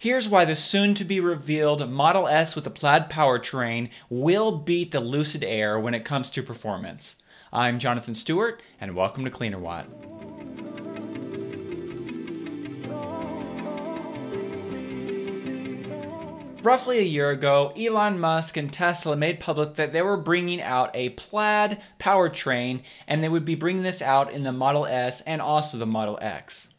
Here's why the soon to be revealed Model S with the plaid powertrain will beat the Lucid Air when it comes to performance. I'm Jonathan Stewart, and welcome to Cleanerwatt. Roughly a year ago, Elon Musk and Tesla made public that they were bringing out a plaid powertrain and they would be bringing this out in the Model S and also the Model X.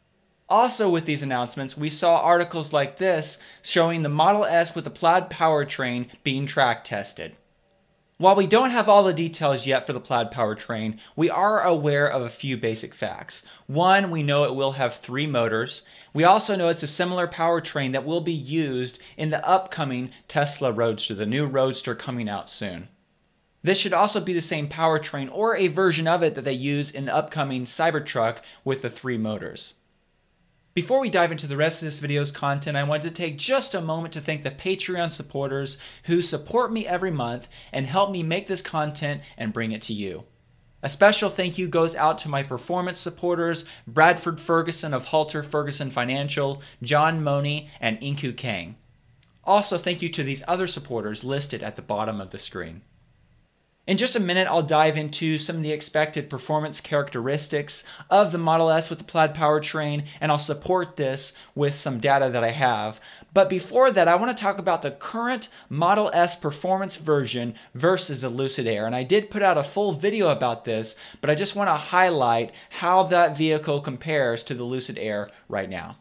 Also, with these announcements, we saw articles like this showing the Model S with the plaid powertrain being track tested. While we don't have all the details yet for the plaid powertrain, we are aware of a few basic facts. One, we know it will have three motors. We also know it's a similar powertrain that will be used in the upcoming Tesla Roadster, the new Roadster coming out soon. This should also be the same powertrain or a version of it that they use in the upcoming Cybertruck with the three motors. Before we dive into the rest of this video's content, I wanted to take just a moment to thank the Patreon supporters who support me every month and help me make this content and bring it to you. A special thank you goes out to my performance supporters, Bradford Ferguson of Halter Ferguson Financial, John Money, and Inku Kang. Also, thank you to these other supporters listed at the bottom of the screen. In just a minute, I'll dive into some of the expected performance characteristics of the Model S with the plaid powertrain, and I'll support this with some data that I have. But before that, I want to talk about the current Model S performance version versus the Lucid Air. And I did put out a full video about this, but I just want to highlight how that vehicle compares to the Lucid Air right now.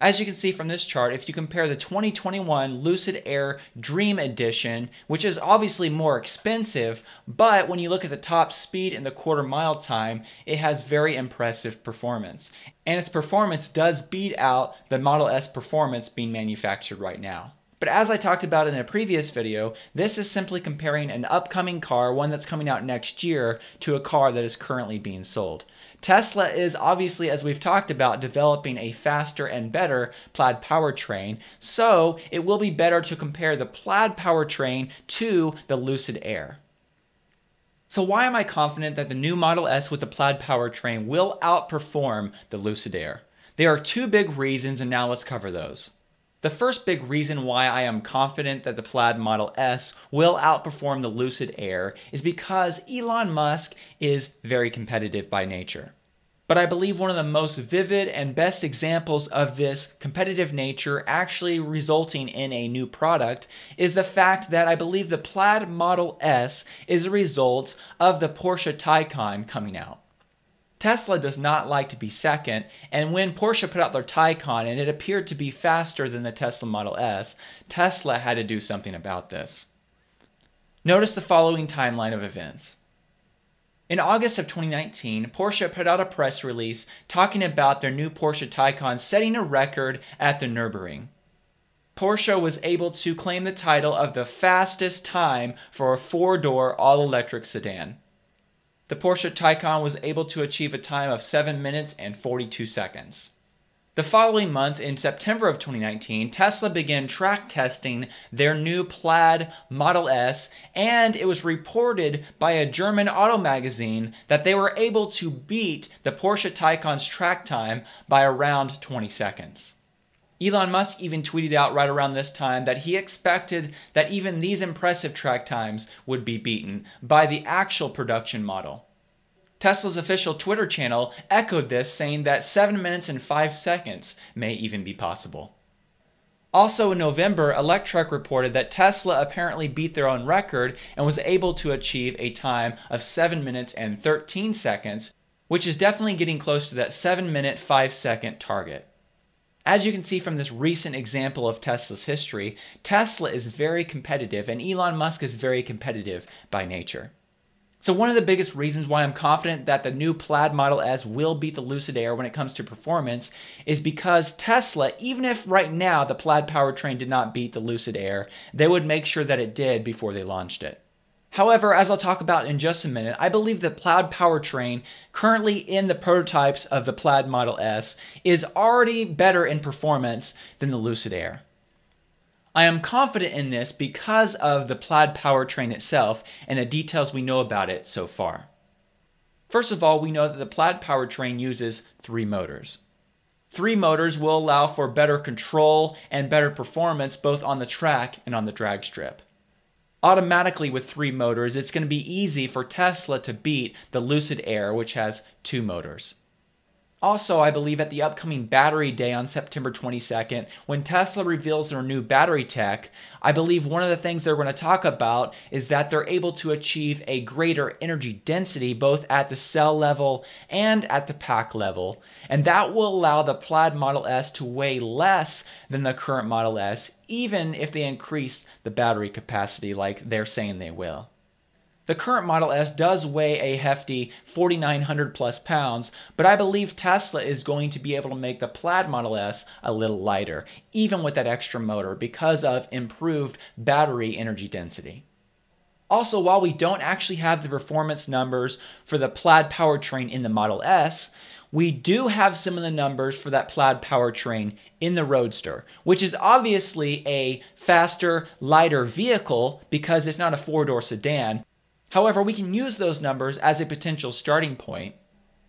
As you can see from this chart, if you compare the 2021 Lucid Air Dream Edition, which is obviously more expensive, but when you look at the top speed and the quarter mile time, it has very impressive performance. And its performance does beat out the Model S performance being manufactured right now. But as I talked about in a previous video, this is simply comparing an upcoming car, one that's coming out next year, to a car that is currently being sold. Tesla is obviously, as we've talked about, developing a faster and better plaid powertrain, so it will be better to compare the plaid powertrain to the Lucid Air. So why am I confident that the new Model S with the plaid powertrain will outperform the Lucid Air? There are two big reasons and now let's cover those. The first big reason why I am confident that the Plaid Model S will outperform the Lucid Air is because Elon Musk is very competitive by nature. But I believe one of the most vivid and best examples of this competitive nature actually resulting in a new product is the fact that I believe the Plaid Model S is a result of the Porsche Taycan coming out. Tesla does not like to be second, and when Porsche put out their Taycan and it appeared to be faster than the Tesla Model S, Tesla had to do something about this. Notice the following timeline of events. In August of 2019, Porsche put out a press release talking about their new Porsche Taycan setting a record at the Nürburgring. Porsche was able to claim the title of the fastest time for a four door all electric sedan the Porsche Taycan was able to achieve a time of 7 minutes and 42 seconds. The following month, in September of 2019, Tesla began track testing their new Plaid Model S, and it was reported by a German auto magazine that they were able to beat the Porsche Taycan's track time by around 20 seconds. Elon Musk even tweeted out right around this time that he expected that even these impressive track times would be beaten by the actual production model. Tesla's official Twitter channel echoed this, saying that 7 minutes and 5 seconds may even be possible. Also in November, Electrek reported that Tesla apparently beat their own record and was able to achieve a time of 7 minutes and 13 seconds, which is definitely getting close to that 7 minute 5 second target. As you can see from this recent example of Tesla's history, Tesla is very competitive and Elon Musk is very competitive by nature. So one of the biggest reasons why I'm confident that the new Plaid Model S will beat the Lucid Air when it comes to performance is because Tesla, even if right now the Plaid powertrain did not beat the Lucid Air, they would make sure that it did before they launched it. However, as I'll talk about in just a minute, I believe the Plaid powertrain currently in the prototypes of the Plaid Model S is already better in performance than the Lucid Air. I am confident in this because of the Plaid powertrain itself and the details we know about it so far. First of all, we know that the Plaid powertrain uses three motors. Three motors will allow for better control and better performance both on the track and on the drag strip. Automatically with three motors, it's going to be easy for Tesla to beat the Lucid Air, which has two motors. Also, I believe at the upcoming Battery Day on September 22nd, when Tesla reveals their new battery tech, I believe one of the things they're going to talk about is that they're able to achieve a greater energy density both at the cell level and at the pack level. And that will allow the Plaid Model S to weigh less than the current Model S, even if they increase the battery capacity like they're saying they will. The current Model S does weigh a hefty 4,900 plus pounds, but I believe Tesla is going to be able to make the Plaid Model S a little lighter, even with that extra motor, because of improved battery energy density. Also, while we don't actually have the performance numbers for the Plaid powertrain in the Model S, we do have some of the numbers for that Plaid powertrain in the Roadster, which is obviously a faster, lighter vehicle because it's not a four door sedan, However, we can use those numbers as a potential starting point,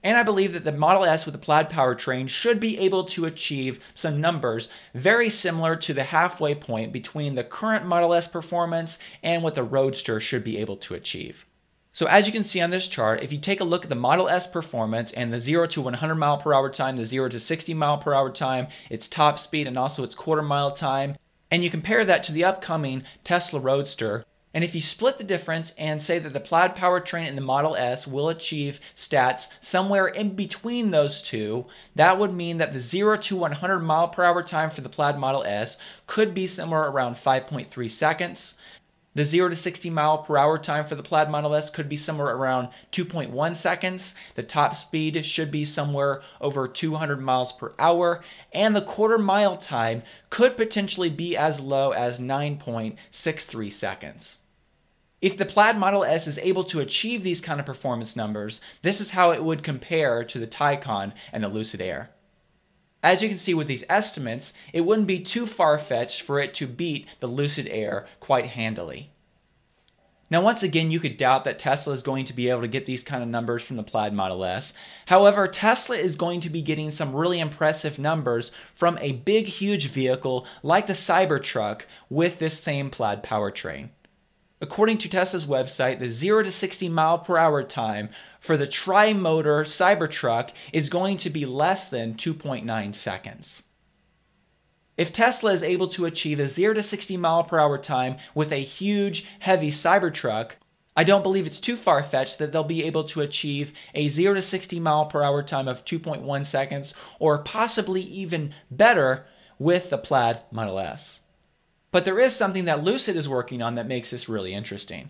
and I believe that the Model S with the plaid powertrain should be able to achieve some numbers very similar to the halfway point between the current Model S performance and what the Roadster should be able to achieve. So as you can see on this chart, if you take a look at the Model S performance and the 0 to 100 mile per hour time, the 0 to 60 mile per hour time, its top speed and also its quarter mile time, and you compare that to the upcoming Tesla Roadster, and if you split the difference and say that the Plaid powertrain and the Model S will achieve stats somewhere in between those two, that would mean that the 0 to 100 mile per hour time for the Plaid Model S could be somewhere around 5.3 seconds. The 0 to 60 mile per hour time for the Plaid Model S could be somewhere around 2.1 seconds. The top speed should be somewhere over 200 miles per hour. And the quarter mile time could potentially be as low as 9.63 seconds. If the Plaid Model S is able to achieve these kind of performance numbers, this is how it would compare to the Taycan and the Lucid Air. As you can see with these estimates, it wouldn't be too far-fetched for it to beat the Lucid Air quite handily. Now, once again, you could doubt that Tesla is going to be able to get these kind of numbers from the Plaid Model S. However, Tesla is going to be getting some really impressive numbers from a big, huge vehicle like the Cybertruck with this same Plaid powertrain. According to Tesla's website, the 0 to 60 mile per hour time for the tri-motor Cybertruck is going to be less than 2.9 seconds. If Tesla is able to achieve a 0 to 60 mile per hour time with a huge, heavy Cybertruck, I don't believe it's too far fetched that they'll be able to achieve a 0 to 60 mile per hour time of 2.1 seconds, or possibly even better with the Plaid Model S. But there is something that Lucid is working on that makes this really interesting.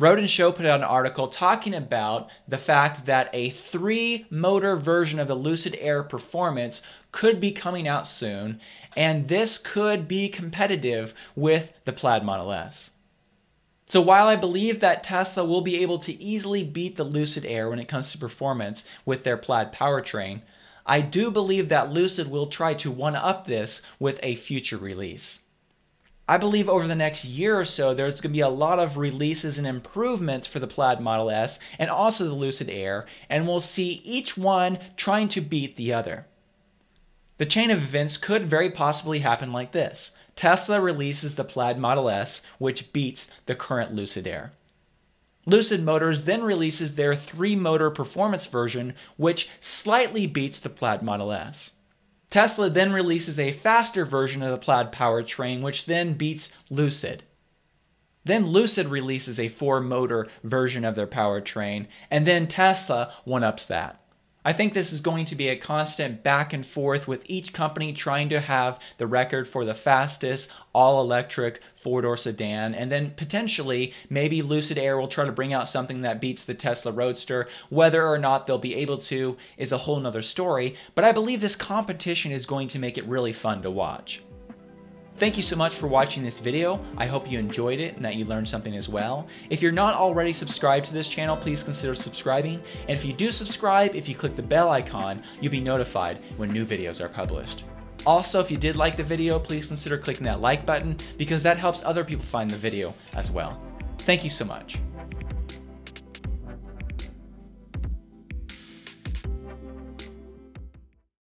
Road & Show put out an article talking about the fact that a three motor version of the Lucid Air Performance could be coming out soon, and this could be competitive with the Plaid Model S. So while I believe that Tesla will be able to easily beat the Lucid Air when it comes to performance with their Plaid powertrain, I do believe that Lucid will try to one up this with a future release. I believe over the next year or so, there's going to be a lot of releases and improvements for the Plaid Model S and also the Lucid Air, and we'll see each one trying to beat the other. The chain of events could very possibly happen like this Tesla releases the Plaid Model S, which beats the current Lucid Air. Lucid Motors then releases their three motor performance version, which slightly beats the Plaid Model S. Tesla then releases a faster version of the Plaid powertrain, which then beats Lucid. Then Lucid releases a four motor version of their powertrain, and then Tesla one ups that. I think this is going to be a constant back and forth with each company trying to have the record for the fastest all electric four door sedan. And then potentially, maybe Lucid Air will try to bring out something that beats the Tesla Roadster. Whether or not they'll be able to is a whole nother story. But I believe this competition is going to make it really fun to watch. Thank you so much for watching this video. I hope you enjoyed it and that you learned something as well. If you're not already subscribed to this channel, please consider subscribing. And if you do subscribe, if you click the bell icon, you'll be notified when new videos are published. Also, if you did like the video, please consider clicking that like button because that helps other people find the video as well. Thank you so much.